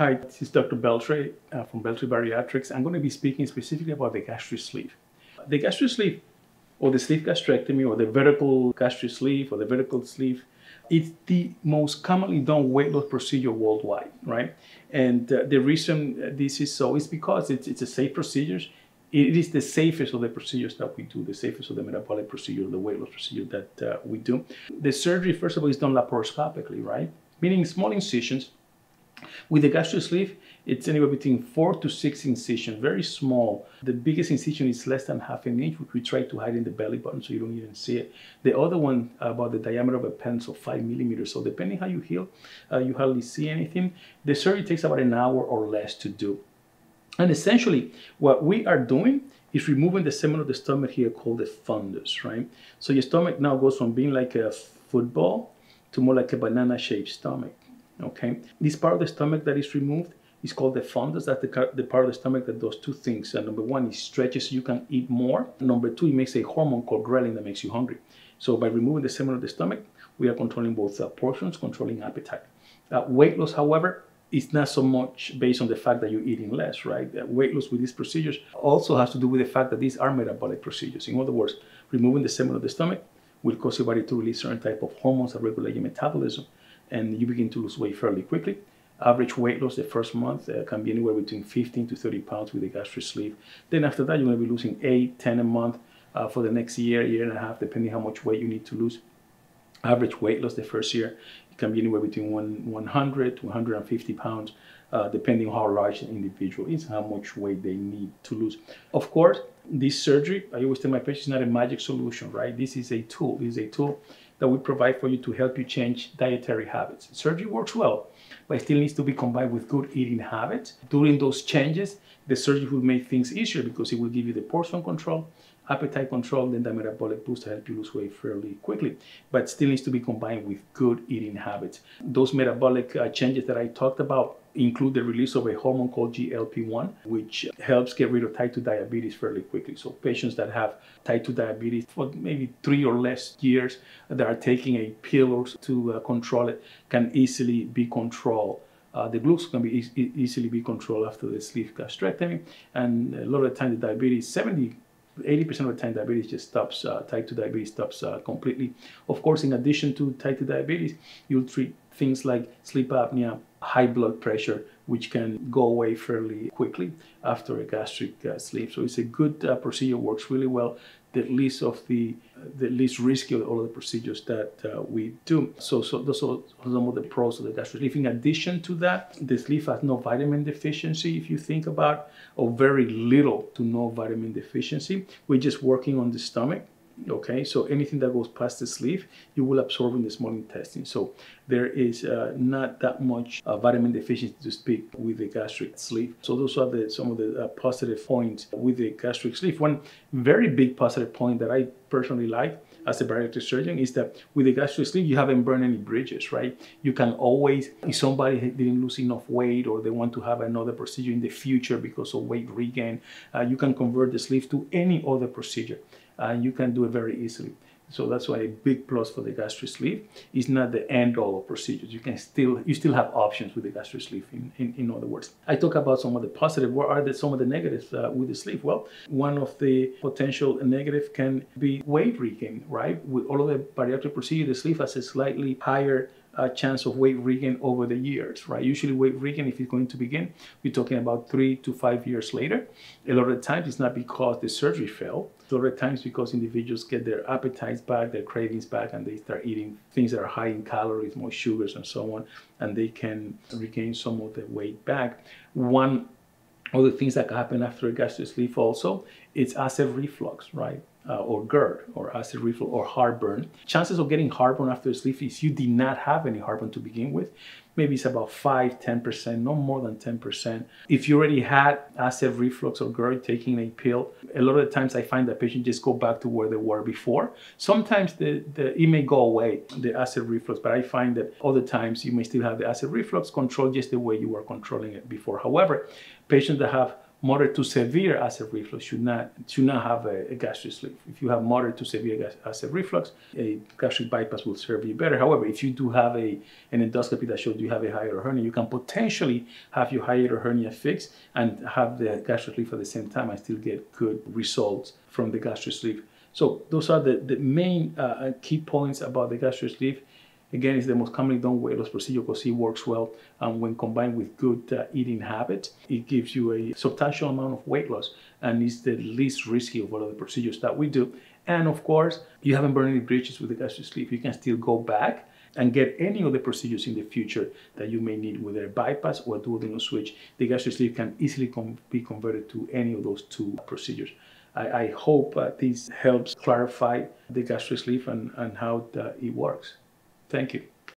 Hi, this is Dr. Beltre uh, from Beltre Bariatrics. I'm going to be speaking specifically about the gastric sleeve. The gastric sleeve, or the sleeve gastrectomy, or the vertical gastric sleeve, or the vertical sleeve, it's the most commonly done weight loss procedure worldwide, right? And uh, the reason this is so is because it's, it's a safe procedure. It is the safest of the procedures that we do, the safest of the metabolic procedure, the weight loss procedure that uh, we do. The surgery, first of all, is done laparoscopically, right? Meaning small incisions with the gastric sleeve, it's anywhere between four to six incisions, very small. The biggest incision is less than half an inch, which we try to hide in the belly button so you don't even see it. The other one, about the diameter of a pencil, five millimeters. So depending how you heal, uh, you hardly see anything. The surgery takes about an hour or less to do. And essentially, what we are doing is removing the segment of the stomach here called the fundus, right? So your stomach now goes from being like a football to more like a banana-shaped stomach. Okay, this part of the stomach that is removed is called the fundus. That's the, the part of the stomach that does two things. Uh, number one, it stretches so you can eat more. Number two, it makes a hormone called ghrelin that makes you hungry. So by removing the segment of the stomach, we are controlling both uh, portions, controlling appetite. Uh, weight loss, however, is not so much based on the fact that you're eating less, right? Uh, weight loss with these procedures also has to do with the fact that these are metabolic procedures. In other words, removing the segment of the stomach will cause your body to release certain type of hormones that regulate your metabolism and you begin to lose weight fairly quickly. Average weight loss the first month uh, can be anywhere between 15 to 30 pounds with a gastric sleeve. Then after that, you're going to be losing 8, 10 a month uh, for the next year, year and a half, depending how much weight you need to lose. Average weight loss the first year it can be anywhere between one, 100 to 150 pounds, uh, depending on how large an individual is, how much weight they need to lose. Of course, this surgery, I always tell my patients, is not a magic solution, right? This is a tool. This is a tool that we provide for you to help you change dietary habits. Surgery works well, but it still needs to be combined with good eating habits. During those changes, the surgery will make things easier because it will give you the portion control, appetite control, then the metabolic boost to help you lose weight fairly quickly. But still needs to be combined with good eating habits. Those metabolic uh, changes that I talked about include the release of a hormone called GLP-1, which helps get rid of type 2 diabetes fairly quickly. So patients that have type 2 diabetes for maybe three or less years that are taking a pill or to uh, control it can easily be controlled. Uh, the glucose can be e easily be controlled after the sleeve gastrectomy, and a lot of the time the diabetes, 70 80% of the time diabetes just stops, uh, type 2 diabetes stops uh, completely. Of course, in addition to type 2 diabetes, you'll treat things like sleep apnea, high blood pressure, which can go away fairly quickly after a gastric uh, sleeve. So it's a good uh, procedure, works really well. The least of the the least risky of all of the procedures that uh, we do. So, so those are some of the pros of the gastric sleeve. In addition to that, the sleeve has no vitamin deficiency. If you think about, or very little to no vitamin deficiency, we're just working on the stomach okay so anything that goes past the sleeve you will absorb in the small intestine. So there is uh, not that much uh, vitamin deficiency to speak with the gastric sleeve. So those are the some of the uh, positive points with the gastric sleeve. One very big positive point that i personally like as a bariatric surgeon is that with the gastric sleeve you haven't burned any bridges right you can always if somebody didn't lose enough weight or they want to have another procedure in the future because of weight regain uh, you can convert the sleeve to any other procedure and you can do it very easily. So that's why a big plus for the gastric sleeve is not the end all of procedures. You can still you still have options with the gastric sleeve. In, in, in other words, I talk about some of the positive. What are the, some of the negatives uh, with the sleeve? Well, one of the potential negative can be weight regain. Right, with all of the bariatric procedure, the sleeve has a slightly higher uh, chance of weight regain over the years, right? Usually weight regain, if it's going to begin, we're talking about three to five years later. A lot of the times it's not because the surgery failed. A lot of times because individuals get their appetites back, their cravings back, and they start eating things that are high in calories, more sugars and so on, and they can regain some of the weight back. One of the things that can happen after a gastric sleeve also, it's acid reflux, right? Uh, or GERD or acid reflux or heartburn. Chances of getting heartburn after sleep is you did not have any heartburn to begin with. Maybe it's about 5, 10%, no more than 10%. If you already had acid reflux or GERD taking a pill, a lot of the times I find that patients just go back to where they were before. Sometimes the, the it may go away, the acid reflux, but I find that other times you may still have the acid reflux controlled just the way you were controlling it before. However, patients that have moderate to severe acid reflux should not should not have a, a gastric sleeve. If you have moderate to severe acid reflux, a gastric bypass will serve you better. However, if you do have a an endoscopy that shows you have a hiatal hernia, you can potentially have your hiatal hernia fixed and have the gastric sleeve at the same time and still get good results from the gastric sleeve. So those are the, the main uh, key points about the gastric sleeve. Again, it's the most commonly done weight loss procedure because it works well and when combined with good uh, eating habits. It gives you a substantial amount of weight loss and is the least risky of all of the procedures that we do. And of course, you haven't burned any bridges with the gastric sleeve. You can still go back and get any of the procedures in the future that you may need, whether a bypass or a duodenal switch. The gastric sleeve can easily com be converted to any of those two procedures. I, I hope uh, this helps clarify the gastric sleeve and, and how uh, it works. Thank you.